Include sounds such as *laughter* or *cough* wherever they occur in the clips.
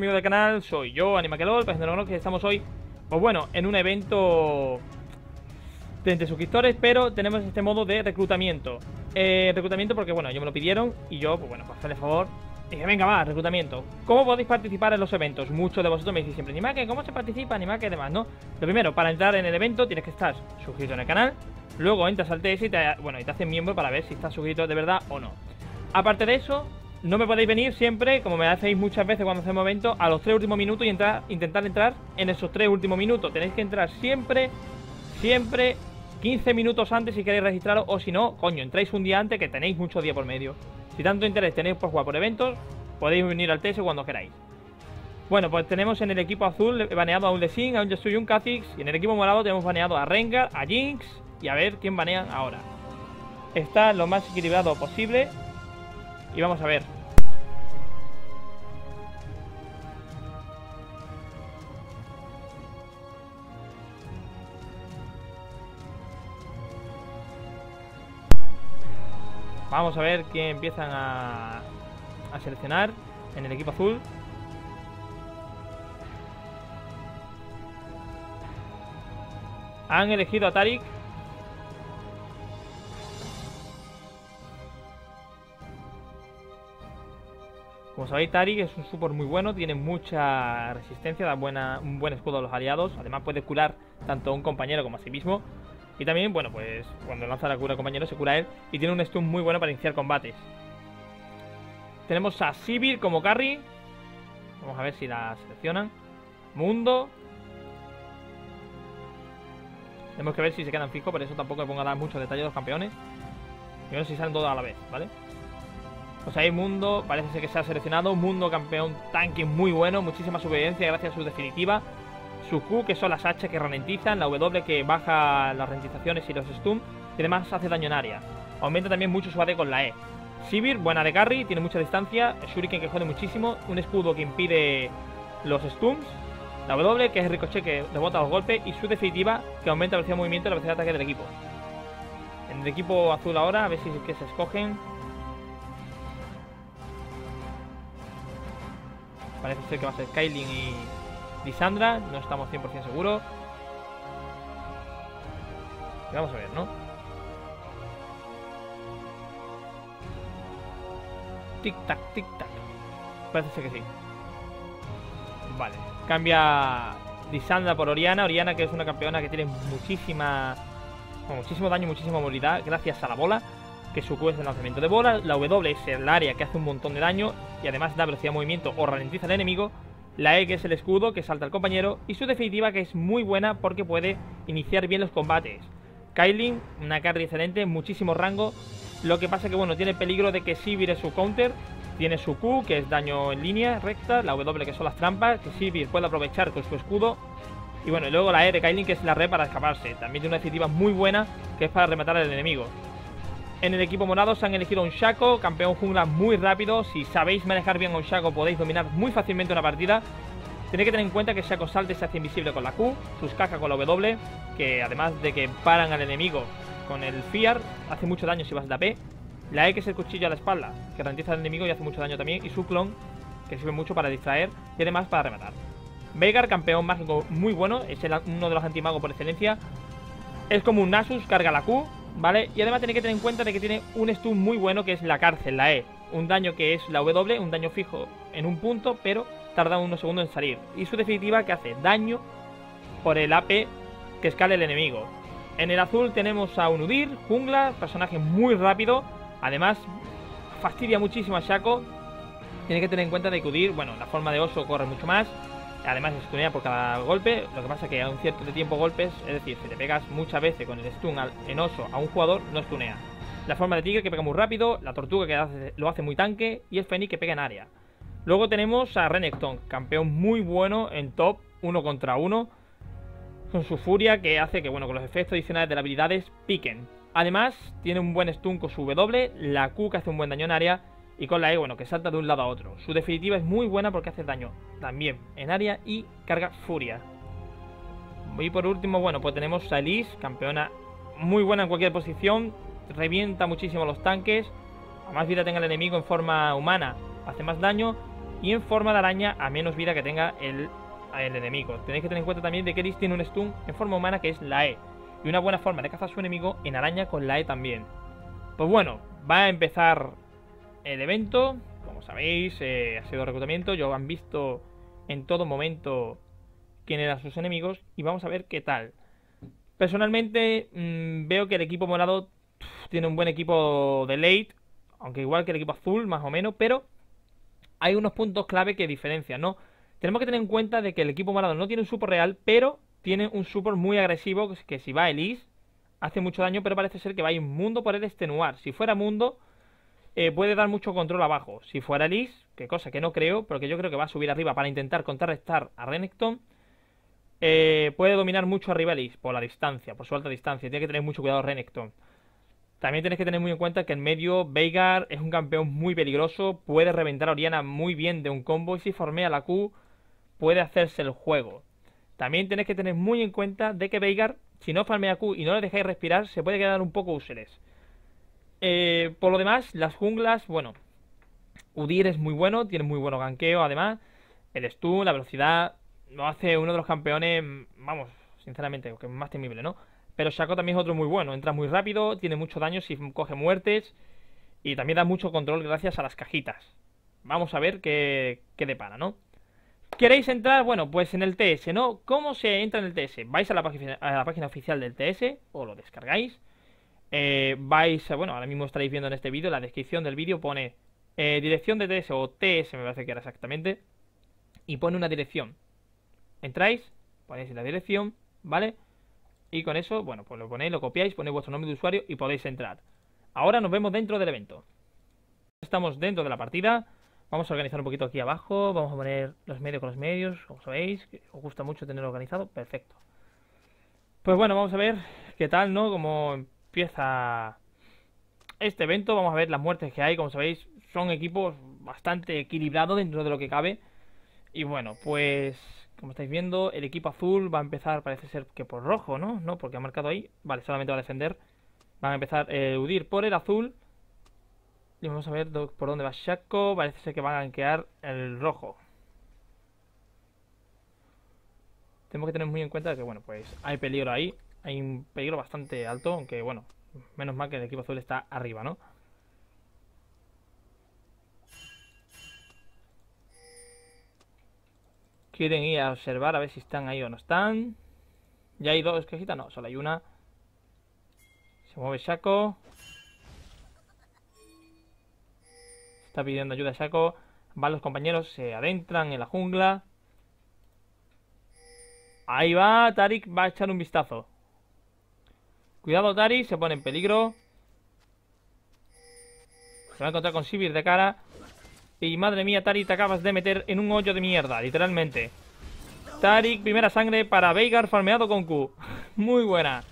amigos del canal, soy yo, Animaquelol, presentador que estamos hoy, pues bueno, en un evento de entre suscriptores, pero tenemos este modo de reclutamiento. Eh, reclutamiento porque, bueno, ellos me lo pidieron y yo, pues bueno, para hacerle favor, dije, venga, va, reclutamiento. ¿Cómo podéis participar en los eventos? Muchos de vosotros me decís siempre, Animaque, ¿cómo se participa? Animaque y demás, ¿no? Lo primero, para entrar en el evento tienes que estar suscrito en el canal, luego entras al TS y te, bueno, y te hacen miembro para ver si estás suscrito de verdad o no. Aparte de eso, no me podéis venir siempre, como me hacéis muchas veces cuando hacemos eventos, a los tres últimos minutos y entrar, intentar entrar en esos tres últimos minutos. Tenéis que entrar siempre, siempre 15 minutos antes si queréis registraros o si no, coño, entráis un día antes que tenéis mucho día por medio. Si tanto interés tenéis por jugar por eventos, podéis venir al TS cuando queráis. Bueno, pues tenemos en el equipo azul baneado a un Lesin, a un Yasuo y un Kha'Zix. Y en el equipo morado tenemos baneado a Rengar, a Jinx y a ver quién banean ahora. Está lo más equilibrado posible y vamos a ver. Vamos a ver quién empiezan a, a seleccionar en el equipo azul. Han elegido a Tarik sabéis, Tarik es un support muy bueno, tiene mucha resistencia, da buena, un buen escudo a los aliados. Además puede curar tanto a un compañero como a sí mismo. Y también, bueno, pues cuando lanza la cura al compañero se cura él. Y tiene un stun muy bueno para iniciar combates. Tenemos a Sivir como carry. Vamos a ver si la seleccionan. Mundo. Tenemos que ver si se quedan fijos, por eso tampoco me pongo a dar muchos detalles de los campeones. Primero si salen todos a la vez, ¿vale? Pues ahí Mundo, parece ser que se ha seleccionado. Mundo campeón tanque muy bueno, muchísima supervivencia gracias a su definitiva. Su Q, que son las H que ralentizan, la W que baja las ralentizaciones y los stun, y además hace daño en área. Aumenta también mucho su AD con la E. Sivir, buena de carry, tiene mucha distancia. Shuriken que jode muchísimo. Un escudo que impide los stuns. La W, que es el ricochet que rebota los golpes. Y su definitiva, que aumenta la velocidad de movimiento y la velocidad de ataque del equipo. En el equipo azul ahora, a ver si es que se escogen. Parece ser que va a ser Kailin y Lisandra. No estamos 100% seguros. Vamos a ver, ¿no? Tic-tac, tic-tac. Parece ser que sí. Vale. Cambia Lisandra por Oriana. Oriana que es una campeona que tiene muchísima... muchísimo daño muchísima movilidad gracias a la bola que su Q es el lanzamiento de bola, la W es el área que hace un montón de daño y además da velocidad de movimiento o ralentiza al enemigo, la E que es el escudo que salta al compañero y su definitiva que es muy buena porque puede iniciar bien los combates. Kailin, una carry excelente, muchísimo rango, lo que pasa que bueno, tiene peligro de que Sivir es su counter, tiene su Q que es daño en línea recta, la W que son las trampas, que Sivir puede aprovechar con su escudo y bueno, y luego la E de que es la red para escaparse, también tiene una definitiva muy buena que es para rematar al enemigo. En el equipo morado se han elegido un Shaco, campeón jungla muy rápido. Si sabéis manejar bien a un Shaco podéis dominar muy fácilmente una partida. Tenéis que tener en cuenta que Shaco salte se hace invisible con la Q, sus cajas con la W, que además de que paran al enemigo con el Fiar, hace mucho daño si vas de AP. La E que es el cuchillo a la espalda, que ralentiza al enemigo y hace mucho daño también. Y su clon, que sirve mucho para distraer y además para rematar. Veigar, campeón mágico muy bueno, es uno de los antimagos por excelencia. Es como un Nasus, carga la Q, ¿vale? Y además tenéis que tener en cuenta de que tiene un stun muy bueno que es la cárcel, la E. Un daño que es la W, un daño fijo en un punto, pero tarda unos segundos en salir. Y su definitiva que hace daño por el AP que escala el enemigo. En el azul tenemos a un Udir, jungla, personaje muy rápido. Además, fastidia muchísimo a Shaco. Tiene que tener en cuenta de que Udir, bueno, la forma de oso corre mucho más. Además stunea por cada golpe, lo que pasa es que a un cierto tiempo golpes, es decir, si te pegas muchas veces con el stun en oso a un jugador, no stunea. La forma de tigre que pega muy rápido, la tortuga que lo hace muy tanque y el fénix que pega en área. Luego tenemos a Renekton, campeón muy bueno en top, uno contra uno, con su furia que hace que, bueno, con los efectos adicionales de las habilidades piquen. Además, tiene un buen stun con su W, la Q que hace un buen daño en área y con la E, bueno, que salta de un lado a otro. Su definitiva es muy buena porque hace daño también en área y carga furia. Y por último, bueno, pues tenemos a Elise, campeona muy buena en cualquier posición. Revienta muchísimo los tanques. A más vida tenga el enemigo en forma humana, hace más daño. y en forma de araña a menos vida que tenga el, el enemigo. Tenéis que tener en cuenta también de que Liz tiene un stun en forma humana que es la E. Y una buena forma de cazar a su enemigo en araña con la E también. Pues bueno, va a empezar el evento. Como sabéis, eh, ha sido reclutamiento. Ya han visto en todo momento quién eran sus enemigos. Y vamos a ver qué tal. Personalmente mmm, veo que el equipo morado tiene un buen equipo de late. Aunque igual que el equipo azul, más o menos. Pero hay unos puntos clave que diferencian, ¿no? Tenemos que tener en cuenta de que el equipo morado no tiene un super real, pero tiene un super muy agresivo que si va Elise hace mucho daño, pero parece ser que va a ir mundo por el extenuar. Si fuera mundo, eh, puede dar mucho control abajo. Si fuera Elise, que cosa que no creo, porque yo creo que va a subir arriba para intentar contrarrestar a Renekton, eh, puede dominar mucho arriba Elise por la distancia, por su alta distancia. Tiene que tener mucho cuidado Renekton. También tienes que tener muy en cuenta que en medio Veigar es un campeón muy peligroso, puede reventar a Oriana muy bien de un combo y si formea la Q puede hacerse el juego. También tenéis que tener muy en cuenta de que Veigar, si no farmea Q y no le dejáis respirar, se puede quedar un poco useless. Eh, por lo demás, las junglas, bueno, Udir es muy bueno, tiene muy bueno ganqueo, además, el stun, la velocidad, lo hace uno de los campeones, vamos, sinceramente, que es más temible, ¿no? Pero Shaco también es otro muy bueno, entra muy rápido, tiene mucho daño si coge muertes y también da mucho control gracias a las cajitas. Vamos a ver qué, qué depara, ¿no? ¿Queréis entrar? Bueno, pues en el TS, ¿no? ¿Cómo se entra en el TS? Vais a la, a la página oficial del TS o lo descargáis. Eh, vais, bueno, ahora mismo estaréis viendo en este vídeo, la descripción del vídeo pone eh, dirección de TS o TS, me parece que era exactamente, y pone una dirección. Entráis, ponéis la dirección, ¿vale? Y con eso, bueno, pues lo ponéis, lo copiáis, ponéis vuestro nombre de usuario y podéis entrar. Ahora nos vemos dentro del evento. Estamos dentro de la partida. Vamos a organizar un poquito aquí abajo. Vamos a poner los medios con los medios. Como sabéis, que os gusta mucho tenerlo organizado. Perfecto. Pues bueno, vamos a ver qué tal, ¿no? Cómo empieza este evento. Vamos a ver las muertes que hay. Como sabéis, son equipos bastante equilibrados dentro de lo que cabe. Y bueno, pues como estáis viendo, el equipo azul va a empezar, parece ser que por rojo, ¿no? No, porque ha marcado ahí. Vale, solamente va a defender. Van a empezar a eludir por el azul. Y vamos a ver por dónde va Shaco. Parece ser que van a ganquear el rojo. Tenemos que tener muy en cuenta que, bueno, pues hay peligro ahí. Hay un peligro bastante alto, aunque, bueno, menos mal que el equipo azul está arriba, ¿no? Quieren ir a observar a ver si están ahí o no están. ¿Ya hay dos cajitas? No, solo hay una. Se mueve Shaco. Está pidiendo ayuda a Shaco. Van los compañeros, se adentran en la jungla. Ahí va, Tarik va a echar un vistazo. Cuidado, Tarik, se pone en peligro. Se va a encontrar con Sivir de cara. Y madre mía, Tarik, te acabas de meter en un hoyo de mierda, literalmente. Tarik, primera sangre para Veigar farmeado con Q. *laughs* Muy buena.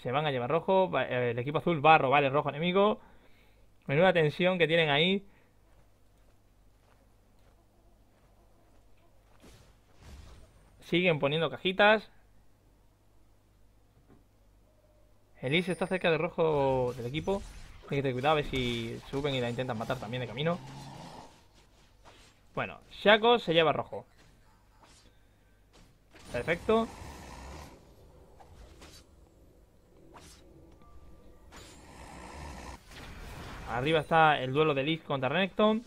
se van a llevar rojo. Eh, el equipo azul va a robar el rojo enemigo. Menuda tensión que tienen ahí. Siguen poniendo cajitas. Elise está cerca del rojo del equipo. Hay que tener cuidado a ver si suben y la intentan matar también de camino. Bueno, Shaco se lleva rojo. Perfecto. Arriba está el duelo de Liz contra Renekton.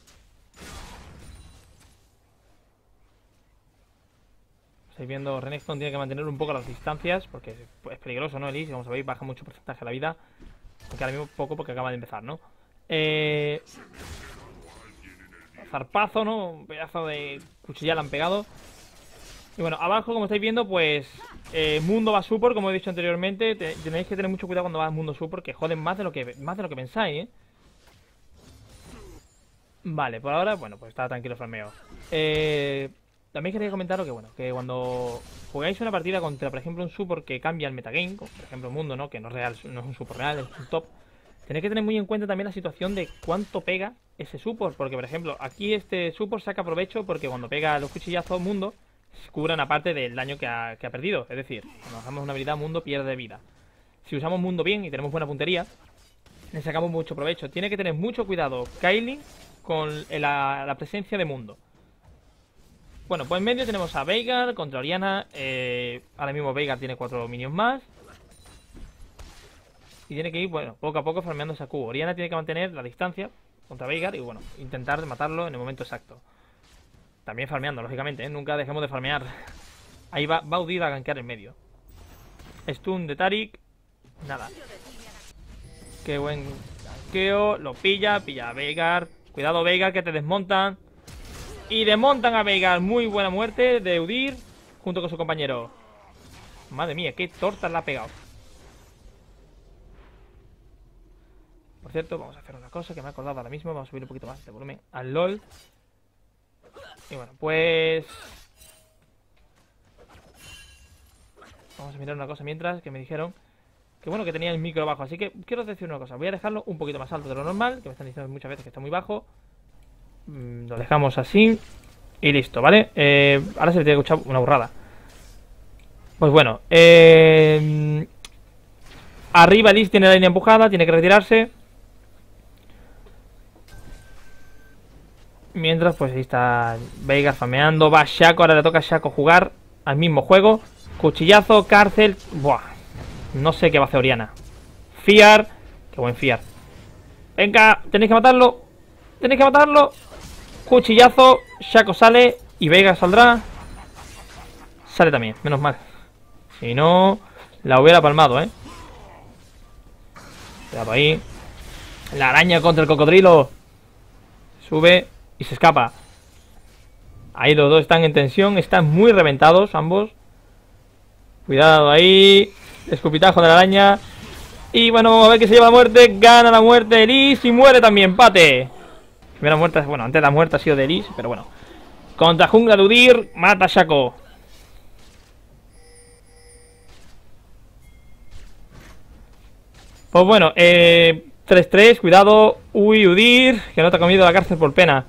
Estáis viendo, Renekton tiene que mantener un poco las distancias porque es peligroso, ¿no? Elise, como sabéis, baja mucho porcentaje de la vida. Aunque ahora mismo poco porque acaba de empezar, ¿no? Eh... Zarpazo, ¿no? Un pedazo de cuchilla le han pegado. Y bueno, abajo, como estáis viendo, pues eh, Mundo va super, como he dicho anteriormente. Tenéis que tener mucho cuidado cuando va Mundo super, que joden más de lo que, más de lo que pensáis, ¿eh? Vale, por ahora, bueno, pues está tranquilo farmeo. Eh, también quería comentaros que, bueno, que cuando jugáis una partida contra, por ejemplo, un support que cambia el metagame, por ejemplo Mundo, ¿no? Que no es real, no es un support real, es un top. Tenéis que tener muy en cuenta también la situación de cuánto pega ese support. Porque, por ejemplo, aquí este support saca provecho porque cuando pega los cuchillazos Mundo, cubran aparte del daño que ha, que ha perdido. Es decir, cuando usamos una habilidad, Mundo pierde vida. Si usamos Mundo bien y tenemos buena puntería, le sacamos mucho provecho. Tiene que tener mucho cuidado Kylie con la, presencia de Mundo. Bueno, pues en medio tenemos a Veigar contra Oriana. Eh, ahora mismo Veigar tiene cuatro minions más. Y tiene que ir, bueno, poco a poco farmeando esa Q. Oriana tiene que mantener la distancia contra Veigar y, bueno, intentar matarlo en el momento exacto. También farmeando, lógicamente, ¿eh? Nunca dejemos de farmear. Ahí va, va Udir a gankear en medio. Stun de Tarik. Nada. Qué buen Keo. Lo pilla. Pilla a Veigar. Cuidado, Veigar, que te desmontan. Y desmontan a Veigar. Muy buena muerte de Udir. Junto con su compañero. Madre mía, qué torta le ha pegado. Por cierto, vamos a hacer una cosa que me he acordado ahora mismo. Vamos a subir un poquito más de volumen al LOL. Y bueno, pues... Vamos a mirar una cosa mientras que me dijeron que bueno que tenía el micro bajo. Así que quiero decir una cosa. Voy a dejarlo un poquito más alto de lo normal, que me están diciendo muchas veces que está muy bajo. Mm, lo dejamos así y listo, ¿vale? Eh, ahora se le tiene que escuchar una burrada. Pues bueno, eh, arriba Liz tiene la línea empujada, tiene que retirarse. Mientras, pues ahí está Veigar fameando. Va Shaco, ahora le toca a Shaco jugar al mismo juego. Cuchillazo, cárcel. Buah. No sé qué va a hacer Oriana. Fiar. Qué buen fiar. Venga, tenéis que matarlo. Tenéis que matarlo. Cuchillazo. Shaco sale. Y Veigar saldrá. Sale también, menos mal. Si no, la hubiera palmado, ¿eh? Cuidado ahí. La araña contra el cocodrilo. Sube y se escapa. Ahí los dos están en tensión, están muy reventados ambos. Cuidado ahí. Escupitajo de la araña. Y bueno, a ver que se lleva la muerte. Gana la muerte Elise y muere también. Empate. Primera muerte, bueno, antes la muerte ha sido de Elise, pero bueno. Contra Jungla de Udir, mata a Shaco. Pues bueno, eh, 3-3, cuidado. Uy, Udir, que no te ha comido la cárcel por pena.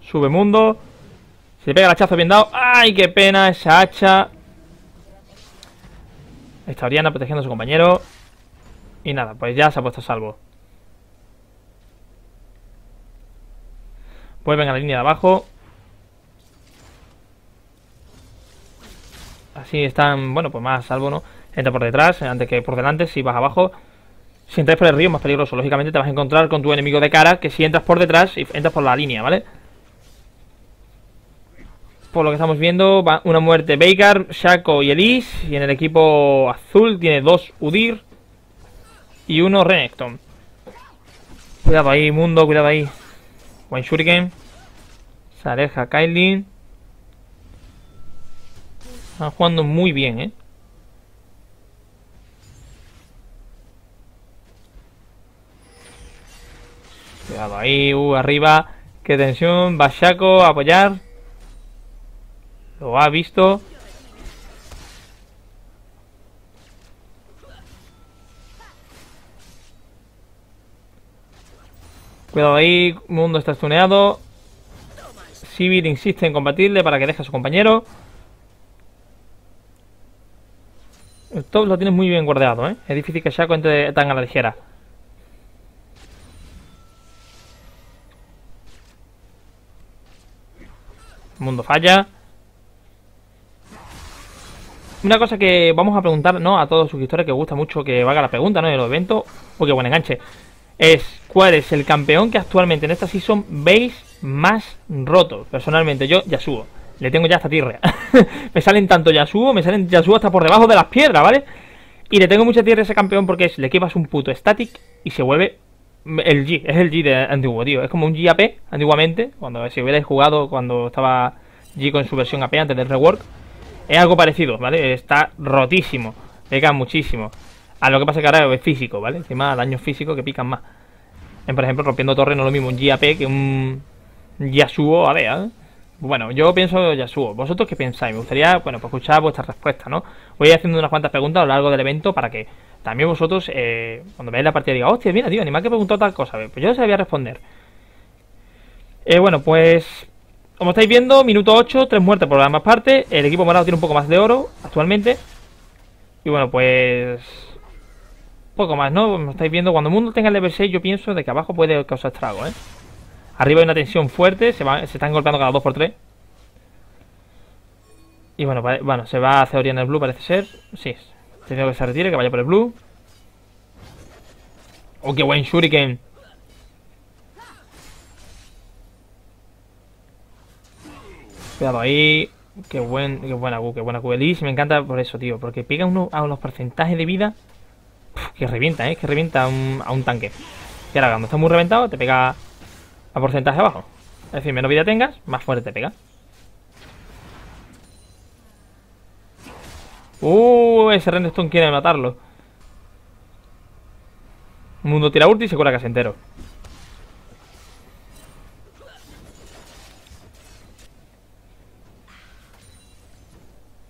Sube mundo. Se pega el hachazo bien dado. ¡Ay, qué pena esa hacha! Está Oriana protegiendo a su compañero. Y nada, pues ya se ha puesto a salvo. Vuelven a la línea de abajo. Así están, bueno, pues más a salvo, ¿no? Entra por detrás, antes que por delante, si vas abajo. Si entras por el río es más peligroso. Lógicamente te vas a encontrar con tu enemigo de cara que si entras por detrás y entras por la línea, ¿vale? por lo que estamos viendo, va una muerte Veigar, Shaco y Elise. Y en el equipo azul tiene dos Udir y uno Renekton. Cuidado ahí, Mundo, cuidado ahí. Buen Shuriken. Se aleja Kailin. Están jugando muy bien, ¿eh? Cuidado ahí, uh, arriba. Qué tensión. A apoyar. Lo ha visto. Cuidado ahí, Mundo está stuneado. Sivir insiste en combatirle para que deje a su compañero. El lo tiene muy bien guardado, ¿eh? Es difícil que Shaco entre tan a la ligera. Mundo falla. Una cosa que vamos a preguntar, ¿no? A todos los suscriptores que gusta mucho que valga la pregunta, ¿no? En los eventos, porque buen enganche. Es, ¿cuál es el campeón que actualmente en esta season veis más roto? Personalmente, yo, Yasuo. Le tengo ya esta tierra. *laughs* me salen tanto Yasuo, me salen Yasuo hasta por debajo de las piedras, ¿vale? Y le tengo mucha tierra a ese campeón porque es, le equipas un puto static y se vuelve el G, es el G de antiguo, tío. Es como un G AP antiguamente, cuando si hubierais jugado cuando estaba G con su versión AP antes del rework. Es algo parecido, ¿vale? Está rotísimo. Pega muchísimo. A lo que pasa que ahora es físico, ¿vale? Encima daños físicos que pican más. En, por ejemplo, rompiendo torre no es lo mismo un GAP que un Yasuo a ver, ¿eh? Bueno, yo pienso Yasuo. ¿Vosotros qué pensáis? Me gustaría, bueno, pues escuchar vuestras respuestas, ¿no? Voy haciendo unas cuantas preguntas a lo largo del evento para que también vosotros, eh, cuando veáis la partida, diga, hostia, mira, tío, animal que preguntó tal cosa. Pues yo se voy a responder. Eh, bueno, pues como estáis viendo, minuto 8, tres muertes por ambas partes. El equipo morado tiene un poco más de oro actualmente. Y bueno, pues... poco más, ¿no? Como estáis viendo, cuando el mundo tenga el level 6 yo pienso de que abajo puede causar estrago, ¿eh? Arriba hay una tensión fuerte, se, va, se están golpeando cada 2x3. Y bueno, bueno, se va a hacer en el blue, parece ser. Sí, tengo que se retire, que vaya por el blue. Oh, qué buen shuriken. Cuidado ahí. Qué buen, qué buena Q, qué buena Q. Me encanta por eso, tío. Porque pega uno a los porcentajes de vida. Que revienta, eh. Que revienta a un, tanque. Y ahora cuando está muy reventado, te pega a porcentaje abajo. Es decir, menos vida tengas, más fuerte te pega. Uh, ese Renestone quiere matarlo. Mundo tira ulti y se cura casi entero.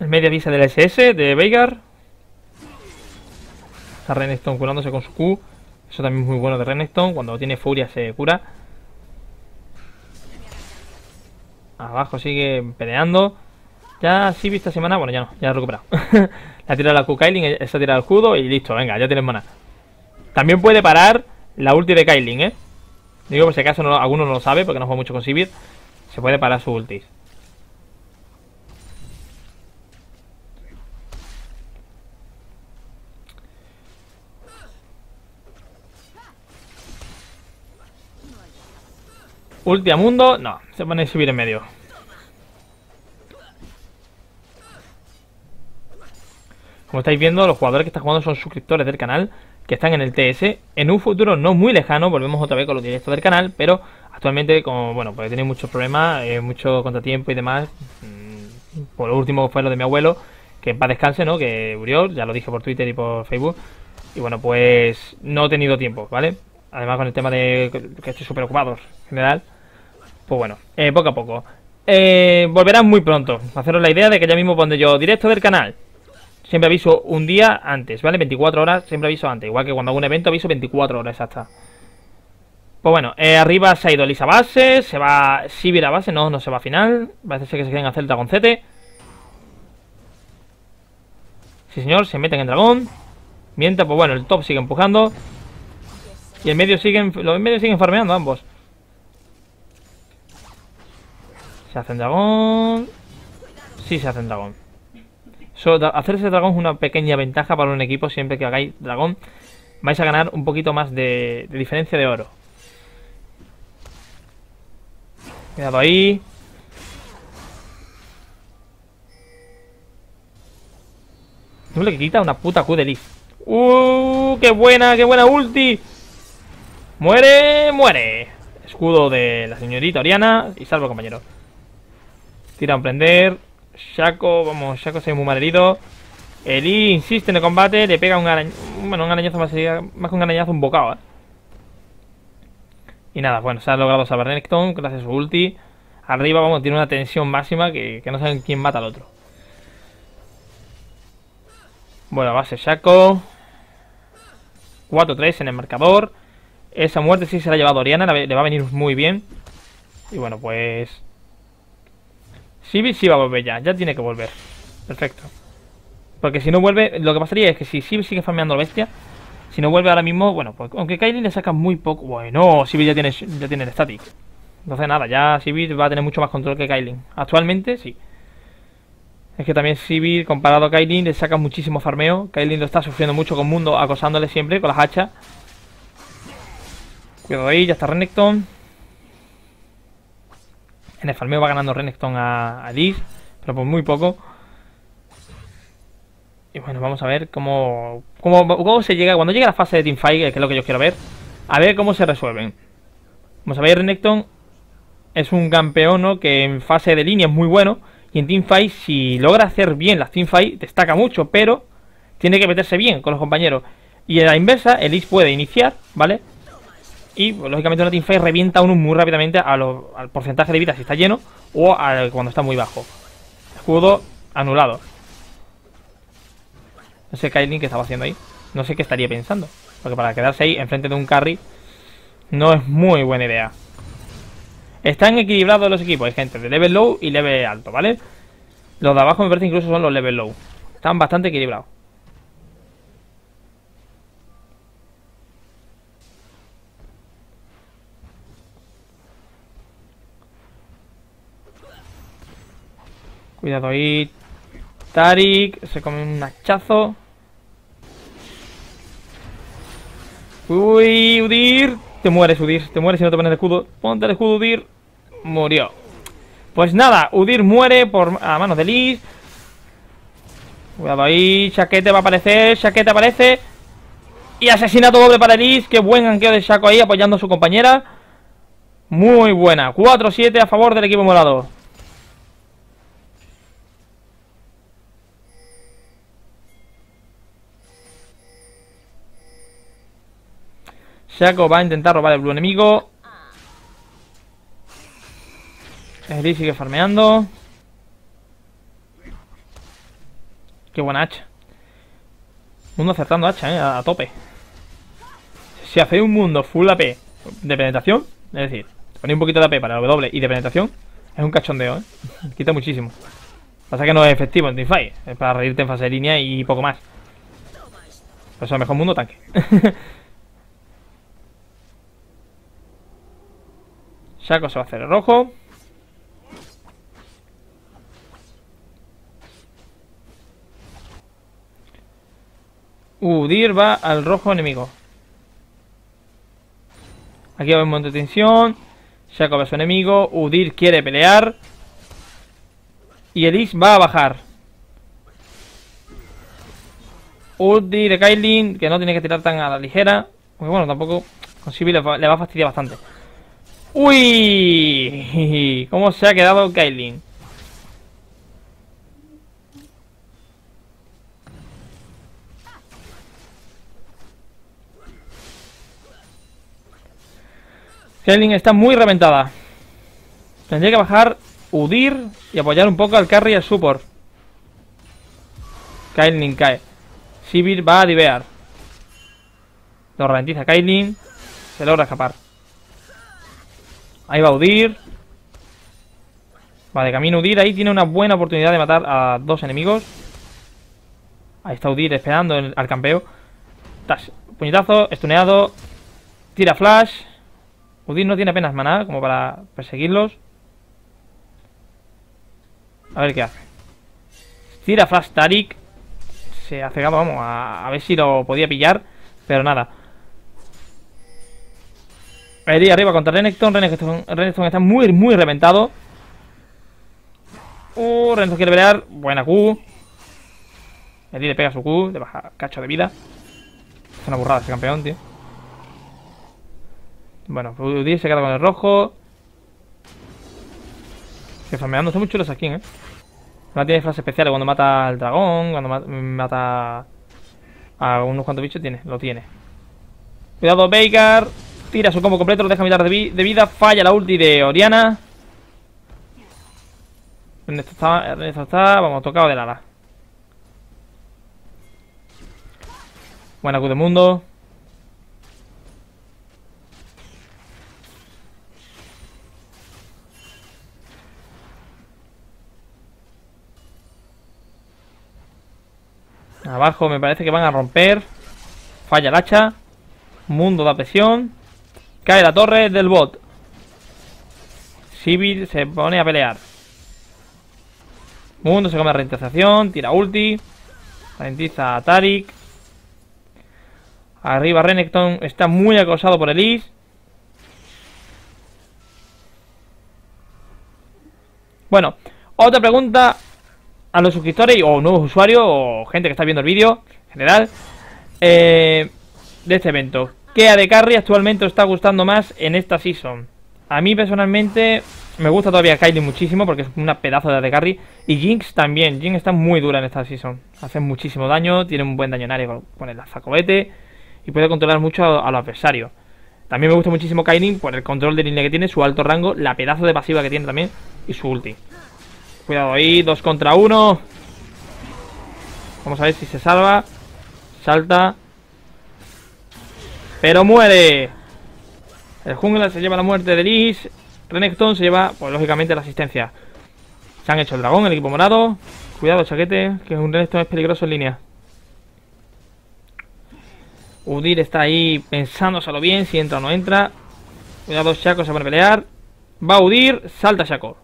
El media visa del SS de Veigar. Está Renekton curándose con su Q. Eso también es muy bueno de Renekton. Cuando tiene furia se cura. Abajo sigue peleando. Ya sí, esta semana, bueno, ya no, ya he recuperado. *laughs* la tira la Q Kailin, esa tira el judo y listo, venga, ya tienes mana. También puede parar la ulti de Kailin, ¿eh? Digo por si acaso alguno no lo sabe, porque no juego mucho con Sivir. Se puede parar su ulti. Ulti mundo, no, se pone a subir en medio. Como estáis viendo, los jugadores que están jugando son suscriptores del canal, que están en el TS. En un futuro no muy lejano, volvemos otra vez con los directos del canal, pero actualmente, como bueno, he tenido muchos problemas, eh, mucho contratiempo y demás. Mm, por lo último fue lo de mi abuelo, que en paz descanse, ¿no? Que murió, ya lo dije por Twitter y por Facebook. Y bueno, pues no he tenido tiempo, ¿vale? Además con el tema de que estoy súper ocupado en general. Pues bueno, eh, poco a poco. Eh, volverán muy pronto. Haceros la idea de que ya mismo pondré yo directo del canal Siempre aviso un día antes, ¿vale? 24 horas, siempre aviso antes. Igual que cuando hago un evento aviso 24 horas exactas. Pues bueno, eh, arriba se ha ido Lisa base, se va Sibir a base, no, no se va a final. Parece ser que se quieren hacer el dragón CT. Sí señor, se meten en dragón. Mientras, pues bueno, el top sigue empujando. Y el medio siguen, los medios siguen farmeando ambos. Se hacen dragón. Sí, se hacen dragón hacer ese dragón es una pequeña ventaja para un equipo. Siempre que hagáis dragón, vais a ganar un poquito más de, diferencia de oro. Cuidado ahí. No le quita una puta Q de ¡Uh! ¡Qué buena! ¡Qué buena ulti! ¡Muere! ¡Muere! Escudo de la señorita Oriana y salvo compañero. Tira a emprender. Shaco, vamos, Shaco se muy mal herido. Eli insiste en el combate, le pega un arañazo, bueno, un arañazo más, más que un arañazo, un bocado, ¿eh? Y nada, bueno, se ha logrado salvar Renekton gracias a su ulti. Arriba, vamos, tiene una tensión máxima que, no saben quién mata al otro. Bueno, base Shaco. 4-3 en el marcador. Esa muerte sí se la ha llevado Oriana, le va a venir muy bien. Y bueno, pues Sivir sí va a volver ya, ya tiene que volver. Perfecto. Porque si no vuelve, lo que pasaría es que si Sivir sigue farmeando la bestia, si no vuelve ahora mismo, bueno, pues aunque Kailin le saca muy poco. Bueno, Sivir ya tiene, ya tiene el static. Entonces nada, ya Sivir va a tener mucho más control que Kailin. Actualmente sí. Es que también Sivir, comparado a Kailin, le saca muchísimo farmeo. Kailin lo está sufriendo mucho con Mundo, acosándole siempre con las hachas. Cuidado ahí, ya está Renekton. En el farmeo va ganando Renekton a, a pero por muy poco. Y bueno, vamos a ver cómo, cómo, se llega. Cuando llegue la fase de Teamfight, que es lo que yo quiero ver, a ver cómo se resuelven. A ver, Renekton es un campeón que en fase de línea es muy bueno. Y en Teamfight, si logra hacer bien las Teamfight, destaca mucho, pero tiene que meterse bien con los compañeros. Y en la inversa, Elise puede iniciar, ¿vale? Y pues, lógicamente una teamfight revienta a uno muy rápidamente al porcentaje de vida si está lleno o cuando está muy bajo. Escudo anulado. No sé Kailin que estaba haciendo ahí. No sé qué estaría pensando. Porque para quedarse ahí enfrente de un carry no es muy buena idea. Están equilibrados los equipos. Gente de level low y level alto, ¿vale? Los de abajo me parece incluso son los level low. Están bastante equilibrados. Cuidado ahí. Tarik se come un hachazo. Uy, Udir. Te mueres, Udir. Te mueres si no te pones el escudo. Ponte el escudo, Udir. Murió. Pues nada, Udir muere por a manos de Liz. Cuidado ahí. Chaquete va a aparecer. Chaquete aparece. Y asesinato doble para Liz. Qué buen ganqueo de Shaco ahí apoyando a su compañera. Muy buena. 4-7 a favor del equipo morado. Shaco va a intentar robar el blue enemigo. Eli sigue farmeando. Qué buena hacha. Mundo acertando hacha, eh, a, tope. Si hace un mundo full AP de penetración, es decir, ponéis un poquito de AP para el W y de penetración, es un cachondeo, eh. *laughs* Quita muchísimo. Pasa que no es efectivo en teamfight, es para reírte en fase de línea y poco más. Por eso mejor mundo tanque. *laughs* Saco se va a hacer el rojo. Udir va al rojo enemigo. Aquí va un momento de tensión. A su enemigo. Udir quiere pelear. Y Elise va a bajar. Udir de Kailin, que no tiene que tirar tan a la ligera. Porque bueno, tampoco con Sibyl le va a fastidiar bastante. ¡Uy! ¿Cómo se ha quedado Kailin? Kailin está muy reventada. Tendría que bajar, Udir y apoyar un poco al carry y al support. Kailin cae. Sivir va a divear. Lo ralentiza Kailin. Se logra escapar. Ahí va Udir. Va de camino Udir. Ahí tiene una buena oportunidad de matar a dos enemigos. Ahí está Udir esperando al campeo. Puñetazo, estuneado. Tira flash. Udir no tiene apenas maná como para perseguirlos. A ver qué hace. Tira flash Tarik. Se ha cegado, vamos, a ver si lo podía pillar. Pero nada. Ahí arriba contra Renekton. Renekton, Renekton está muy, muy reventado. Uh, Renekton quiere pelear. Buena Q. Eddie le pega su Q. Le baja cacho de vida. Es una burrada ese campeón, tío. Bueno, Udi se queda con el rojo. Que farmeando mucho los skins, eh. No tiene frases especiales cuando mata al dragón, cuando mata a unos cuantos bichos, tiene, lo tiene. Cuidado, Baker. Tira su combo completo, lo deja mitad de, vida. Falla la ulti de Oriana. Ernesto está, vamos, tocado de nada. Buena Q de mundo. Abajo me parece que van a romper. Falla el hacha. Mundo da presión. Cae la torre del bot. Civil se pone a pelear. Mundo se come ralentización. Tira ulti. Ralentiza a Tarik. Arriba Renekton está muy acosado por Elise. Bueno, otra pregunta a los suscriptores o nuevos usuarios o gente que está viendo el vídeo en general eh, de este evento. ¿Qué AD Carry actualmente os está gustando más en esta season? A mí personalmente me gusta todavía Kylie muchísimo porque es una pedazo de AD Carry. Y Jinx también. Jinx está muy dura en esta season. Hace muchísimo daño, tiene un buen daño en área con, el lanzacohete y puede controlar mucho a, los adversarios. También me gusta muchísimo Kylie por el control de línea que tiene, su alto rango, la pedazo de pasiva que tiene también y su ulti. Cuidado ahí, dos contra uno. Vamos a ver si se salva. Salta. Pero muere. El jungla se lleva la muerte de Liz. Renekton se lleva, pues lógicamente, la asistencia. Se han hecho el dragón, el equipo morado. Cuidado, chaquete, que un Renekton es peligroso en línea. Udir está ahí pensándoselo bien, si entra o no entra. Cuidado, Shaco se va a pelear. Va a Udir, salta Shaco.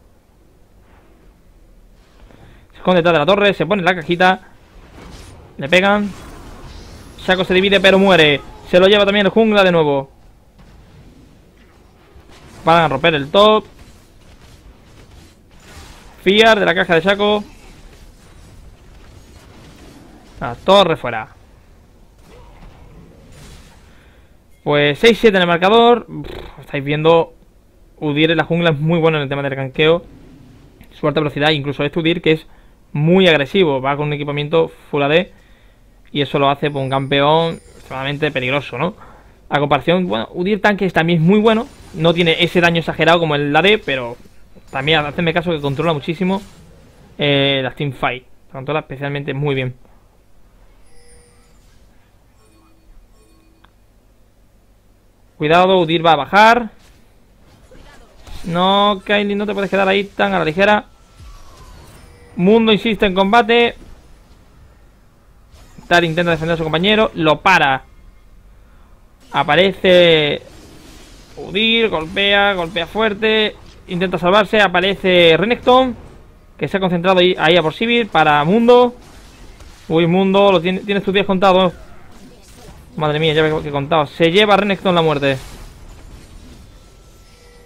esconde detrás de la torre, se pone en la cajita. Le pegan. Shaco se divide pero muere. Se lo lleva también el jungla de nuevo. Van a romper el top. Fiar de la caja de Shaco. La torre fuera. Pues 6-7 en el marcador. estáis viendo. Udir en la jungla es muy bueno en el tema del canqueo. Su alta velocidad, incluso este Udir que es muy agresivo. Va con un equipamiento Full AD. Y eso lo hace por un campeón extremadamente peligroso, ¿no? A comparación, bueno, Udir Tanque también es muy bueno. No tiene ese daño exagerado como el AD, pero también hacedme caso que controla muchísimo eh, la Steam Fight. controla especialmente muy bien. Cuidado, Udir va a bajar. No, Kylie, no te puedes quedar ahí tan a la ligera. Mundo insiste en combate. Tar intenta defender a su compañero. Lo para. Aparece Udir, golpea, golpea fuerte. Intenta salvarse. Aparece Renekton. Que se ha concentrado ahí, a por Sivir. Para Mundo. Uy, Mundo, lo tiene, tienes tus días contados. Madre mía, ya veo que contado. Se lleva Renekton la muerte.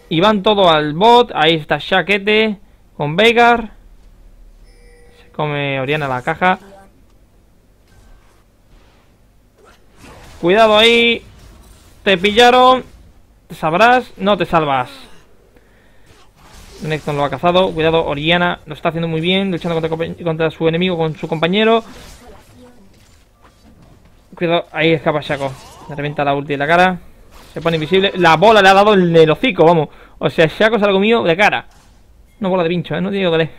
Y van todo al bot. Ahí está Shaquete con Veigar. Se come Oriana la caja. Cuidado ahí. Te pillaron. Te sabrás. No te salvas. Renekton lo ha cazado. Cuidado, Oriana lo está haciendo muy bien. Luchando contra, su enemigo con su compañero. Cuidado, ahí escapa Shaco. Le revienta la ulti de la cara. Se pone invisible. La bola le ha dado en el hocico, vamos. O sea, Shaco es algo mío de cara. No bola de pincho, ¿eh? No digo que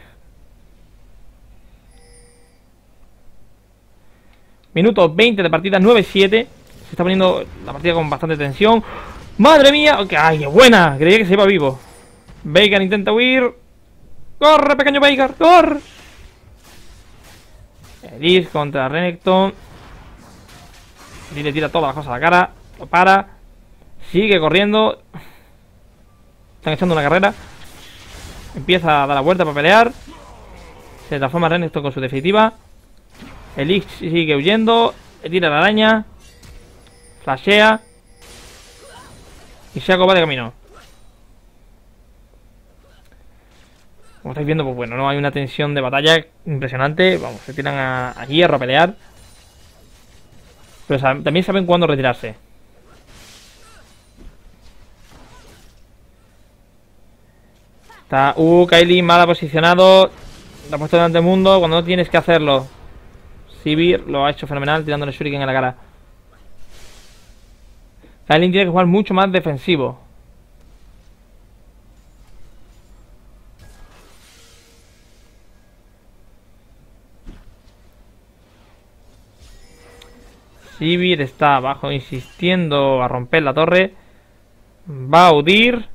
Minuto 20 de partida, 9-7. Se está poniendo la partida con bastante tensión. ¡Madre mía! ¡Ay, qué buena! Creía que se iba vivo. Bacon intenta huir. ¡Corre, pequeño Bacon! ¡Corre! Elise contra Renekton. Y le tira todas las cosas a la cara. Lo para. Sigue corriendo. Están echando una carrera. Empieza a dar la vuelta para pelear. Se transforma Renekton con su definitiva. Elix sigue huyendo. Le tira la araña. Flashea. Y Shaco va de camino. Como estáis viendo, pues bueno, no hay una tensión de batalla impresionante. Vamos, se tiran a, a hierro a pelear. Pero también saben cuándo retirarse. Está, uh, Kylie mal posicionado. Te ha puesto delante del mundo cuando no tienes que hacerlo. Sivir lo ha hecho fenomenal tirándole shuriken en la cara. Kylie tiene que jugar mucho más defensivo. Sivir está abajo insistiendo a romper la torre. Va a Udir.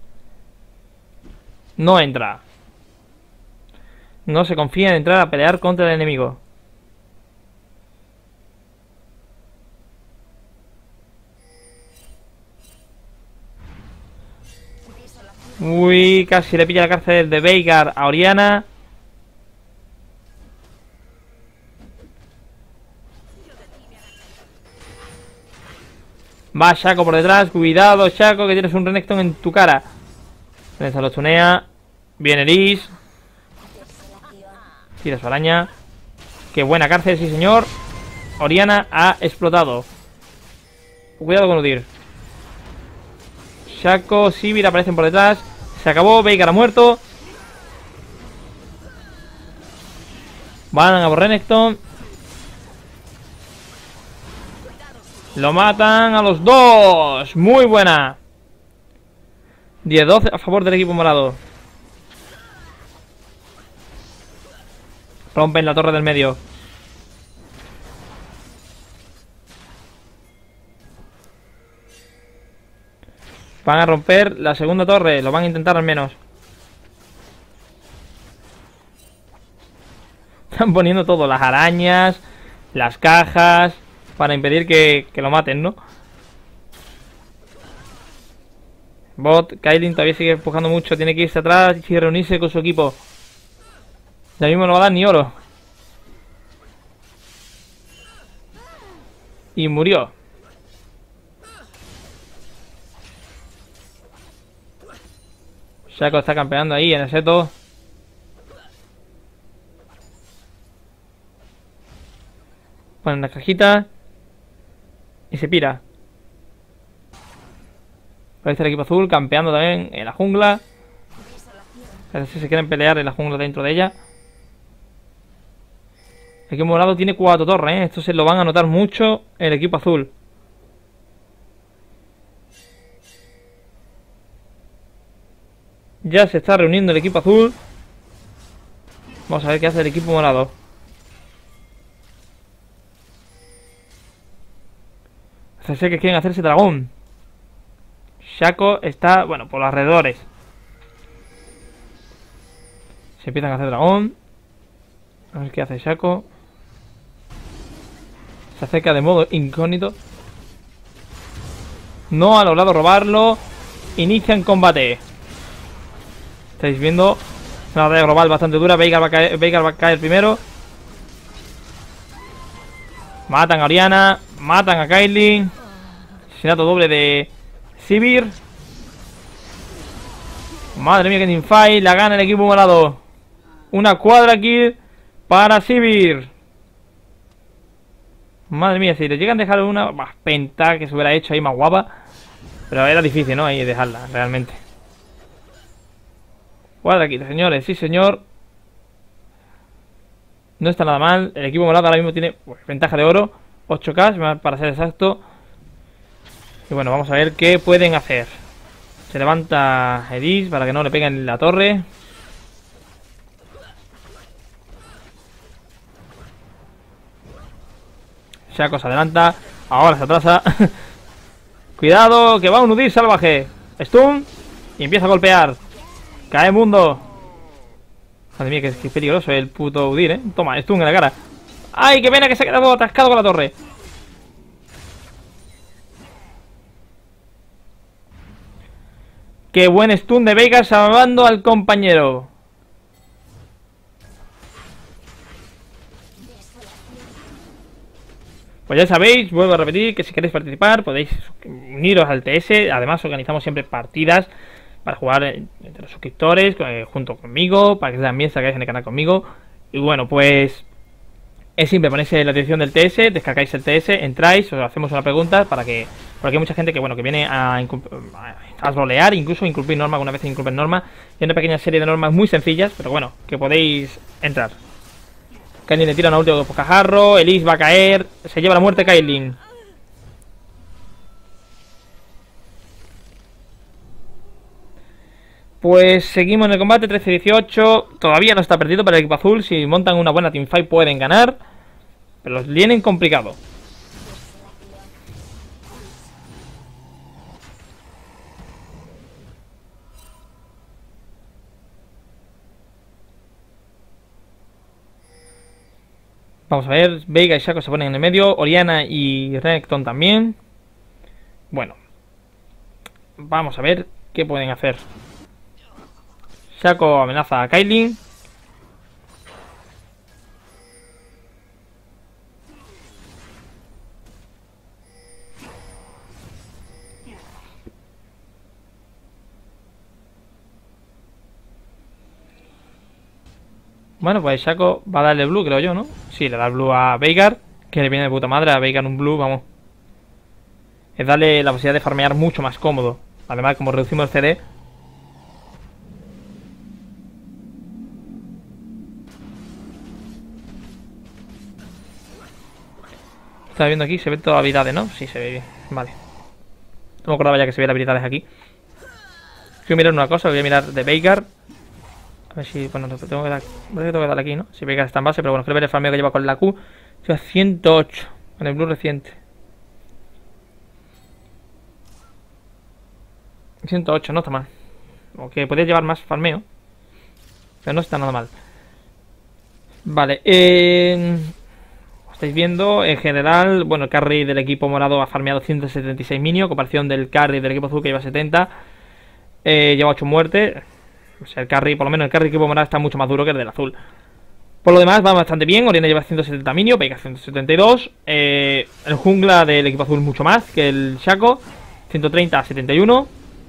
No entra. No se confía en entrar a pelear contra el enemigo. Uy, casi le pilla la cárcel de Veigar a Oriana. Va Shaco por detrás. Cuidado, Shaco, que tienes un Renekton en tu cara. Se lo tunea. Viene Liz. Tira su araña. Qué buena cárcel, sí señor. Oriana ha explotado. Cuidado con Udir. Shaco, Sivir aparecen por detrás. Se acabó, Veigar ha muerto. Van a por Renekton. Lo matan a los dos. Muy buena. 10-12 a favor del equipo morado. Rompen la torre del medio. Van a romper la segunda torre, lo van a intentar al menos. *laughs* Están poniendo todo, las arañas, las cajas, para impedir que, lo maten, ¿no? Bot, Kailin todavía sigue empujando mucho, tiene que irse atrás y reunirse con su equipo. Ya mismo no va a dar ni oro. Y murió. Shaco está campeando ahí en el seto. Pone una cajita. Y se pira. Parece el equipo azul campeando también en la jungla. A ver si se quieren pelear en la jungla dentro de ella. El equipo morado tiene cuatro torres, ¿eh? Esto se lo van a notar mucho el equipo azul. Ya se está reuniendo el equipo azul. Vamos a ver qué hace el equipo morado. Parece que quieren hacerse dragón. Shaco está, bueno, por los alrededores. Se empiezan a hacer dragón. A ver qué hace Shaco. Se acerca de modo incógnito. No ha logrado robarlo. Inician combate. Estáis viendo una batalla global bastante dura. Veigar va a caer, va a caer primero. Matan a Oriana. Matan a Kylie. Asesinato doble de Sibir. Madre mía, que teamfight. La gana el equipo morado. Una cuadra kill para Sibir. Madre mía, si le llegan a dejar una más penta que se hubiera hecho ahí más guapa. Pero era difícil, ¿no? Ahí dejarla, realmente. Kill, señores. Sí, señor. No está nada mal. El equipo morado ahora mismo tiene pues, ventaja de oro. 8K, para ser exacto. Y bueno, vamos a ver qué pueden hacer. Se levanta Edis para que no le peguen en la torre. Shaco se adelanta. Ahora se atrasa. *laughs* Cuidado, que va un Udir salvaje. Stun. Y empieza a golpear. Cae mundo. Madre mía, que, peligroso el puto Udir, eh. Toma, Stun en la cara. ¡Ay, qué pena que se ha quedado atascado con la torre! Qué buen stun de Vega salvando al compañero. Pues ya sabéis, vuelvo a repetir que si queréis participar podéis uniros al TS. Además organizamos siempre partidas para jugar entre los suscriptores eh, junto conmigo, para que también salgáis en el canal conmigo. Y bueno, pues es simple, ponéis la dirección del TS, descargáis el TS, entráis, os hacemos una pregunta para que... Porque hay mucha gente que, bueno, que viene a, a, rolear, incluso incumplir norma, una vez incumplir norma. Y una pequeña serie de normas muy sencillas, pero bueno, que podéis entrar. Kailin le tira una última pocajarro, Elise va a caer, se lleva la muerte Kailin. Pues seguimos en el combate 13-18. Todavía no está perdido para el equipo azul. Si montan una buena teamfight pueden ganar. Pero los vienen complicado. Vamos a ver, Veiga y Shaco se ponen en el medio, Oriana y Renekton también. Bueno, vamos a ver qué pueden hacer. Shaco amenaza a Kailin. Bueno, pues Shaco va a darle blue, creo yo, ¿no? Sí, le da blue a Veigar, que le viene de puta madre a Veigar un blue, vamos. Es darle la posibilidad de farmear mucho más cómodo. Además, como reducimos el CD, Estaba viendo aquí, se ven todas las habilidades, ¿no? Sí, se ve bien. Vale. No me acordaba ya que se veían habilidades aquí. Quiero mirar una cosa, voy a mirar de Veigar. A ver si, bueno, tengo que dar, tengo que dar aquí, ¿no? Si Veigar está en base, pero bueno, quiero ver el farmeo que lleva con la Q. Estoy a 108, con el blue reciente. 108, no está mal. O que podría llevar más farmeo. Pero no está nada mal. Vale, eh estáis viendo, en general, bueno, el carry del equipo morado ha farmeado 176 minions, comparación del carry del equipo azul que lleva 70. Eh, lleva 8 muertes. O sea, el carry, por lo menos el carry del equipo morado está mucho más duro que el del azul. Por lo demás va bastante bien, Oriana lleva 170 minio, Veigar 172, eh, el jungla del equipo azul mucho más que el Shaco, 130 a 71,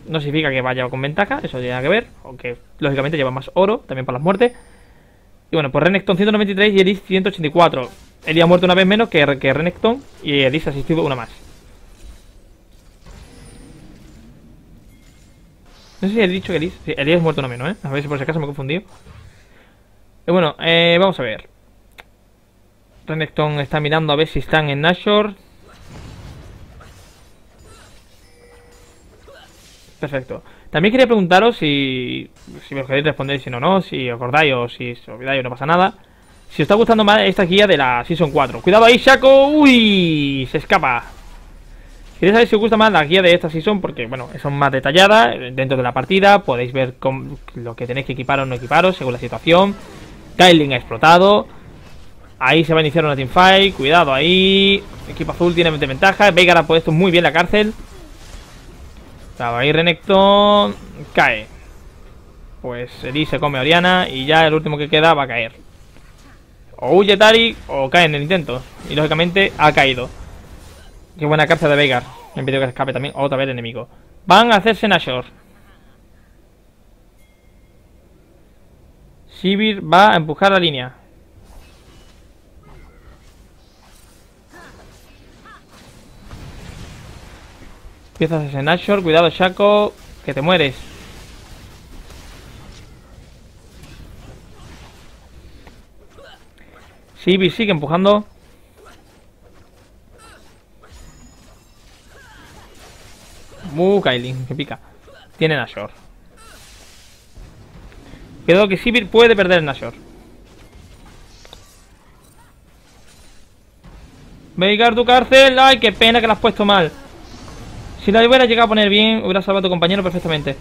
no significa que vaya con ventaja, eso tiene que ver, aunque lógicamente lleva más oro, también por las muertes. Y bueno, pues Renekton 193 y Elise 184. Elise ha muerto una vez menos que, Renekton y Elise ha asistido una más. No sé si he dicho que Elise... Sí, Elise es muerto una menos, ¿eh? A ver si por si acaso me he confundido. Y bueno, eh, vamos a ver. Renekton está mirando a ver si están en Nashor. Perfecto. También quería preguntaros si, si me queréis responder, si no, no, si os acordáis o si os olvidáis o no pasa nada. Si os está gustando más esta guía de la Season 4. Cuidado ahí, Shaco. Uy, se escapa. Quería saber si os gusta más la guía de esta Season porque, bueno, son más detalladas dentro de la partida. Podéis ver lo que tenéis que equipar o no equiparos según la situación. Kyling ha explotado. Ahí se va a iniciar una teamfight. Cuidado ahí. equipo azul tiene ventaja. Veigar ha puesto muy bien la cárcel. Ahí Renekton cae. Pues Elise se come Oriana y ya el último que queda va a caer. O huye Tari o cae en el intento. Y lógicamente ha caído. Qué buena cárcel de Veigar. Me pidió que escape también otra vez el enemigo. Van a hacerse Nashor. Sivir va a empujar la línea. Empiezas ese Nashor, cuidado Shaco, que te mueres. Sivir sigue empujando. Uh, Kailin, que pica. Tiene Nashor. Quedó que Sivir puede perder el Nashor. Veigar tu cárcel. Ay, qué pena que la has puesto mal. Si la hubiera llegado a poner bien, hubiera salvado a tu compañero perfectamente.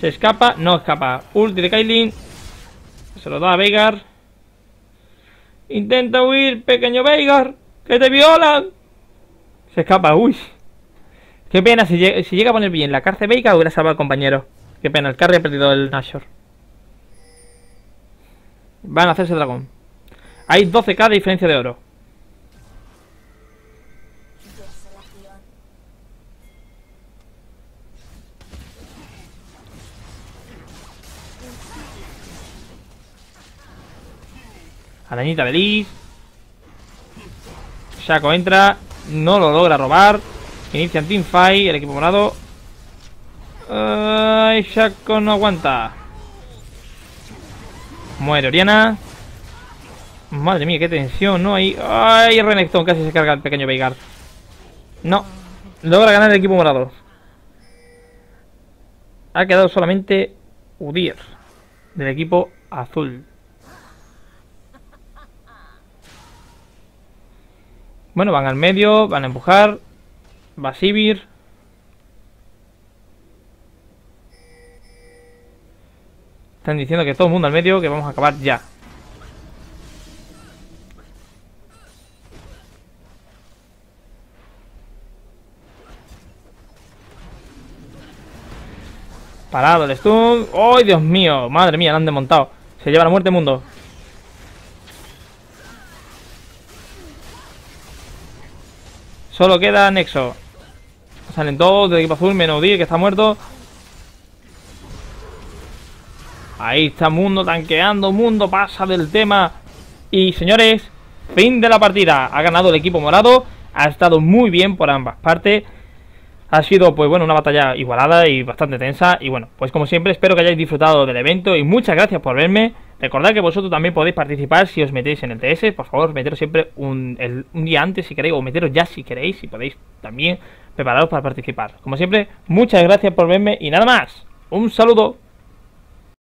Se escapa, no escapa. Ulti de Kailin. Se lo da a Veigar. Intenta huir, pequeño Veigar. ¡Que te violan! Se escapa, uy. Qué pena, si llega, a poner bien la cárcel Veigar, hubiera salvado al compañero. Qué pena, el carry ha perdido el Nashor. Van a hacerse dragón. Hay 12k de diferencia de oro. Arañita feliz. Shaco entra. No lo logra robar. Inician teamfight. El equipo morado. Ay, Shaco no aguanta. Muere Oriana. Madre mía, qué tensión, ¿no? Ahí. ¡Ay! Renekton casi se carga el pequeño Veigar. No. Logra ganar el equipo morado. Ha quedado solamente Udir. Del equipo azul. Bueno, van al medio, van a empujar. Va a Sivir. Están diciendo que todo el mundo al medio, que vamos a acabar ya. Parado el stun. ¡Ay, Dios mío! Madre mía, lo han desmontado. Se lleva la muerte mundo. Solo queda Nexo. Salen dos del equipo azul, menos que está muerto. Ahí está Mundo tanqueando. Mundo pasa del tema. Y señores, fin de la partida. Ha ganado el equipo morado. Ha estado muy bien por ambas partes. Ha sido, pues bueno, una batalla igualada y bastante tensa. Y bueno, pues como siempre, espero que hayáis disfrutado del evento. Y muchas gracias por verme. Recordad que vosotros también podéis participar si os metéis en el TS. Por favor, meteros siempre un, día antes si queréis, o meteros ya si queréis, y podéis también prepararos para participar. Como siempre, muchas gracias por verme y nada más. Un saludo.